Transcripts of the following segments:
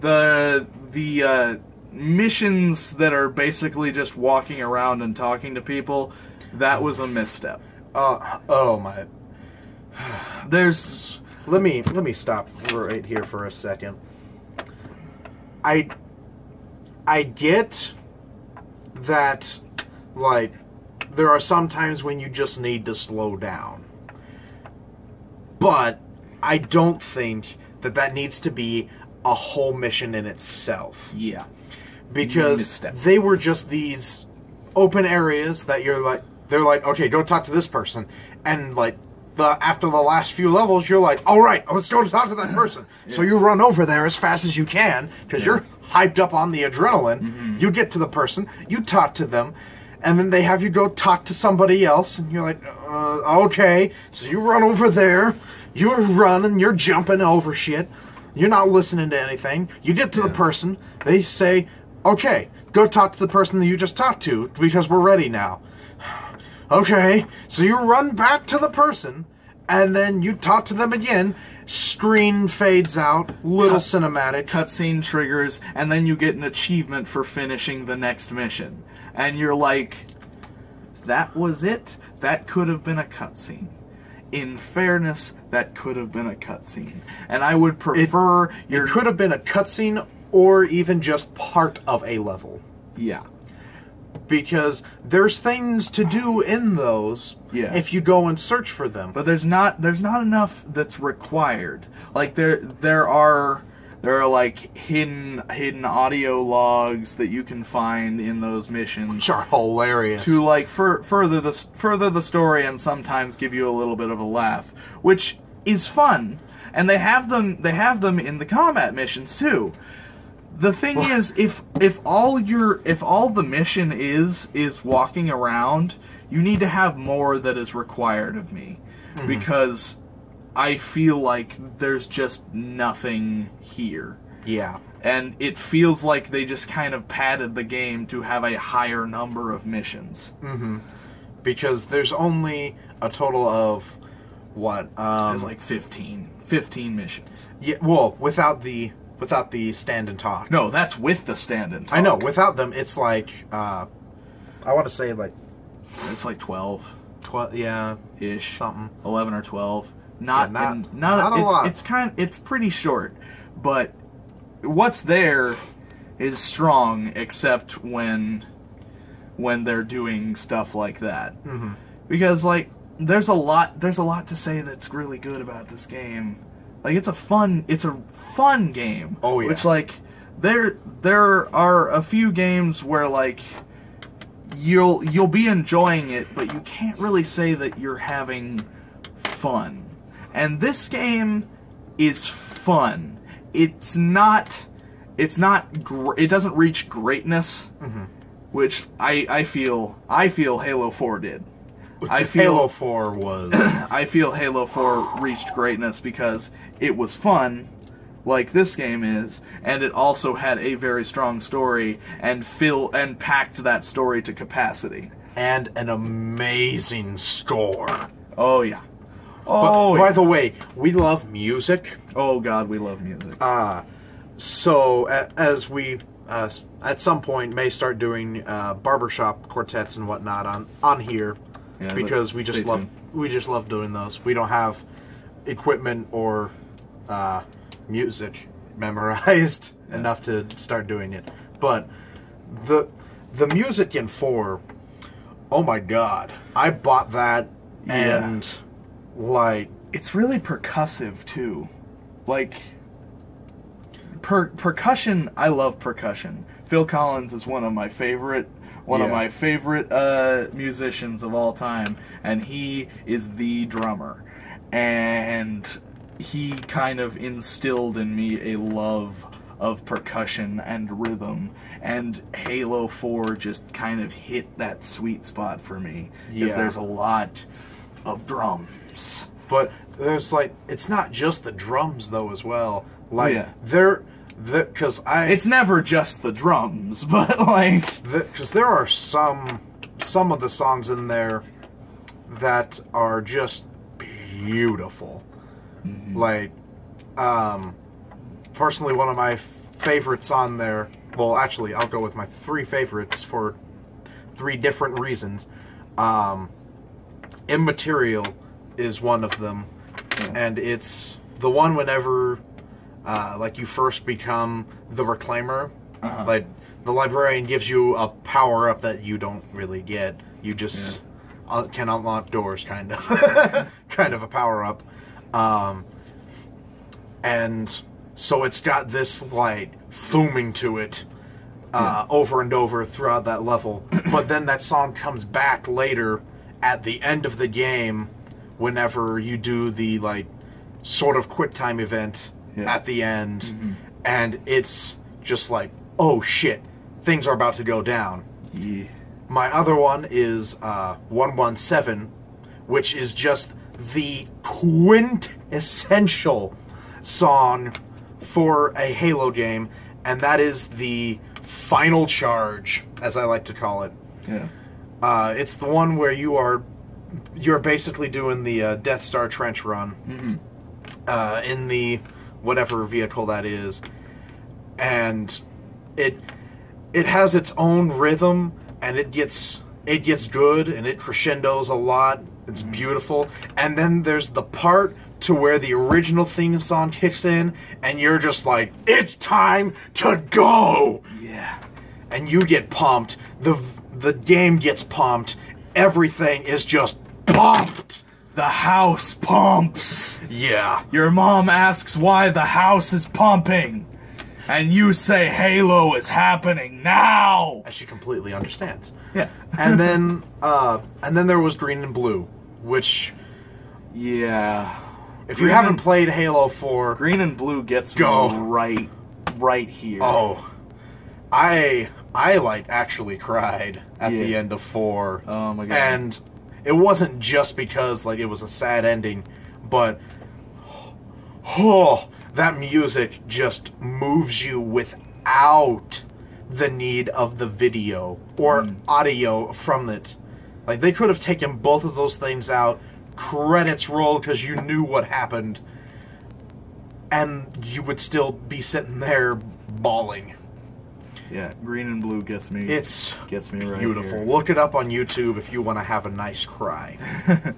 the the uh, missions that are basically just walking around and talking to people, that was a misstep. Uh, oh my. There's Let me let me stop right here for a second. I I get that like there are some times when you just need to slow down. But I don't think that that needs to be a whole mission in itself. Yeah. because Misstep. they were just these open areas that you're like they're like okay go talk to this person. And like the after the last few levels you're like all right let's go talk to that person. So you run over there as fast as you can because you're hyped up on the adrenaline. Mm-hmm. you get to the person you talk to them and then they have you go talk to somebody else and you're like uh, okay. So you run over there you're running you're jumping over shit you're not listening to anything you get to the person they say okay go talk to the person that you just talked to because we're ready now okay so you run back to the person and then you talk to them again screen fades out little Cut. cinematic cutscene triggers, and then you get an achievement for finishing the next mission. And you're like, that was it? That could have been a cutscene. In fairness, that could have been a cutscene. And I would prefer your. It could have been a cutscene or even just part of a level. Yeah. Because there's things to do in those Yeah. if you go and search for them. But there's not there's not enough that's required. Like there there are there are like hidden hidden audio logs that you can find in those missions. which are hilarious. to like fur- further the further the story and sometimes give you a little bit of a laugh, which is fun. And they have them they have them in the combat missions too. The thing is if if all your if all the mission is is walking around, you need to have more that is required of me mm-hmm. because I feel like there's just nothing here yeah. and it feels like they just kind of padded the game to have a higher number of missions. Mm-hmm. Because there's only a total of what? Um There's like 15, 15 missions. yeah, well, without the without the stand and talk. No, that's with the stand and talk. I know, without them it's like uh I want to say like it's like 12 12 yeah, ish, something. 11 or 12. Not Yeah, not- in- not, not a it's, lot. It's kind it's pretty short, but what's there is strong except when when they're doing stuff like that. Mhm. because like there's a lot there's a lot to say that's really good about this game like it's a fun it's a fun game Oh, yeah. which like there there are a few games where like you'll you'll be enjoying it but you can't really say that you're having fun and this game is fun it's not it's not gr- it doesn't reach greatness which I, I feel I feel Halo 4 did. I feel Halo 4 was I feel Halo 4 reached greatness because it was fun, like this game is, and it also had a very strong story and fill and packed that story to capacity. and an amazing score. Oh yeah. But, Oh, by the way, we love music. oh god, we love music. Uh, so a, as we uh, at some point may start doing uh, barbershop quartets and whatnot on on here Yeah, because we just stay love we just love doing those. We don't have equipment or uh, music memorized enough to start doing it. But the the music in four, oh my god! I bought that Yeah. Like it's really percussive too. Like per- percussion, I love percussion. Phil Collins is one of my favorite one of my favorite uh, musicians of all time, and he is the drummer. And he kind of instilled in me a love of percussion and rhythm, and Halo 4 just kind of hit that sweet spot for me. Because Yeah. there's a lot of drums. But there's like it's not just the drums though as well. Like yeah. there, because I It's never just the drums, but like because there are some some of the songs in there that are just beautiful. Mm-hmm. Like, um, personally, one of my favorites on there. Well, actually, I'll go with my three favorites for three different reasons. Um, Immaterial is one of them, and it's the one whenever, uh, like, you first become the Reclaimer. Uh-huh. Like, the librarian gives you a power up that you don't really get. You just uh, can unlock doors, kind of, kind of a power up. Um, and so it's got this like booming to it uh, over and over throughout that level. but then that song comes back later at the end of the game, whenever you do the like sort of quick time event Yeah. at the end, and it's just like, oh shit, things are about to go down. Yeah. My other one is uh, 117, which is just the quintessential song for a Halo game, and that is the final charge, as I like to call it. Yeah. Uh, it's the one where you are you're basically doing the uh, Death Star trench run uh, in the whatever vehicle that is, and it it has its own rhythm and it gets it gets good and it crescendos a lot. It's beautiful, and then there's the part to where the original theme song kicks in, and you're just like, it's time to go Yeah. and you get pumped. The the game gets pumped. Everything is just pumped. The house pumps. Yeah. Your mom asks why the house is pumping. And you say Halo is happening now. And she completely understands. Yeah. And then uh and then there was Green and Blue, which Yeah. if you haven't and- played Halo 4, Green and blue gets Go. right right here. oh I I like actually cried at the end of 4. Oh my God. And it wasn't just because like it was a sad ending, but oh, that music just moves you without the need of the video or Mm. audio from it. Like they could have taken both of those things out, credits roll because you knew what happened, and you would still be sitting there bawling. Yeah, green and blue gets me. It's gets me right beautiful. here. Look it up on YouTube if you want to have a nice cry.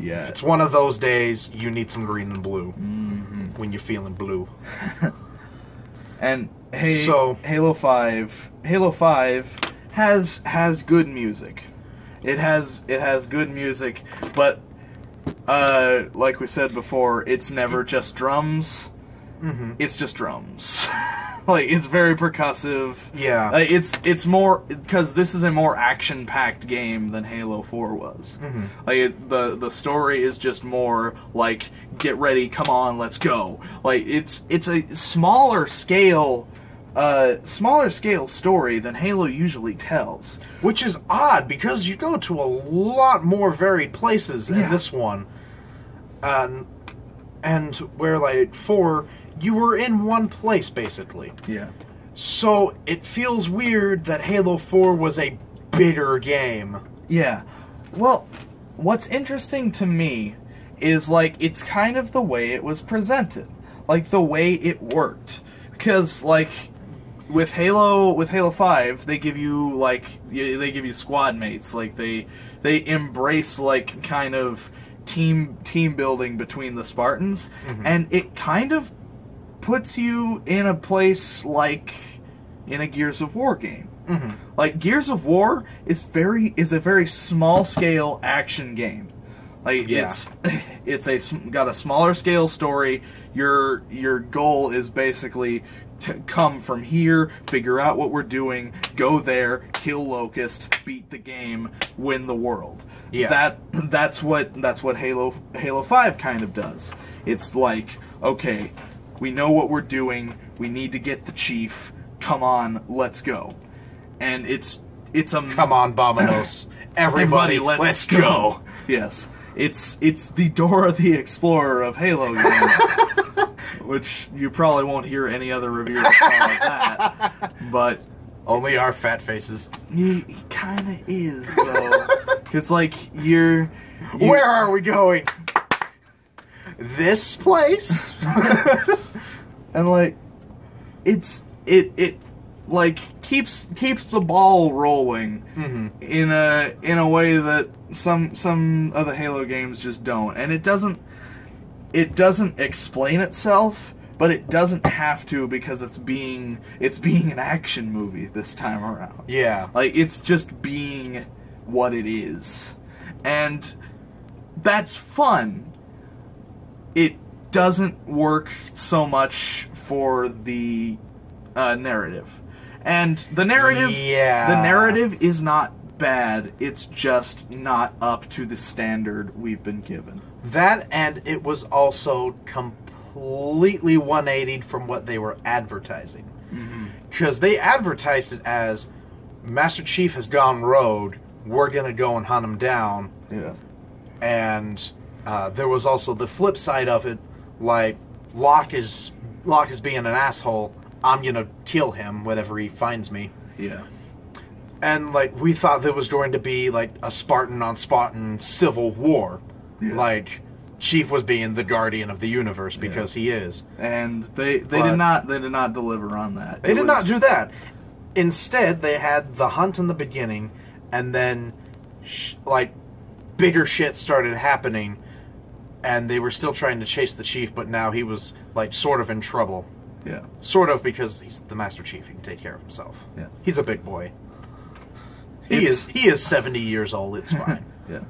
Yeah. It's one of those days you need some green and blue Mm-hmm. when you're feeling blue. And hey, So- Halo Five, Halo Five has has good music. It has it has good music, but uh, like we said before, it's never just drums. Mm-hmm. It's just drums. like it's very percussive. Yeah. Uh, it's it's more because this is a more action packed game than Halo Four was. Mm-hmm. Like it, the the story is just more like get ready, come on, let's go. Like it's it's a smaller scale, uh, smaller scale story than Halo usually tells. Which is odd because you go to a lot more varied places in Yeah. this one. Um, and where, like, four, you were in one place basically. Yeah. So it feels weird that Halo 4 was a bitter game. Yeah. Well, what's interesting to me is like it's kind of the way it was presented. Like the way it worked. Because like with Halo with Halo 5, they give you like they give you squad mates. Like they they embrace like kind of team team building between the Spartans mm-hmm. and it kind of puts you in a place like in a Gears of War game. Mm-hmm. Like Gears of War is very is a very small scale action game. Like Yeah. it's it's a got a smaller scale story. Your your goal is basically to come from here, figure out what we're doing, go there, kill locusts, beat the game, win the world. Yeah. That that's what that's what Halo Halo 5 kind of does. It's like, okay, we know what we're doing. We need to get the chief. Come on, let's go. And it's it's a Come on, Bominos. Everybody, let's, go. Yes, it's it's the Dora the Explorer of Halo games, which you probably won't hear any other reviewers call it that. But Only our fat faces. he, he kind of is though, because like you're, you Where are we going? This place? And like it's it it like keeps keeps the ball rolling Mhm. in a in a way that some some of the Halo games just don't, and it doesn't it doesn't explain itself, but it doesn't have to because it's being it's being an action movie this time around. Yeah. Like it's just being what it is. And that's fun. It doesn't work so much for the uh, narrative. And the narrative Yeah. the narrative is not bad. It's just not up to the standard we've been given. That and it was also completely 180 from what they were advertising. Because they advertised it as Master Chief has gone rogue, we're going to go and hunt him down. Yeah. And uh, there was also the flip side of it, like Locke is Locke is being an asshole. I'm gonna kill him whenever he finds me. Yeah. And like we thought there was going to be like a Spartan on Spartan civil war, Yeah. like Chief was being the guardian of the universe because he is. And they they But- did not they did not deliver on that. They It did not do that. Instead, they had the hunt in the beginning, and then sh- like bigger shit started happening, and they were still trying to chase the chief, but now he was like sort of in trouble. Yeah. Sort of because he's the Master Chief; he can take care of himself. Yeah. He's a big boy. He It's- is. He is seventy years old. It's fine. Yeah.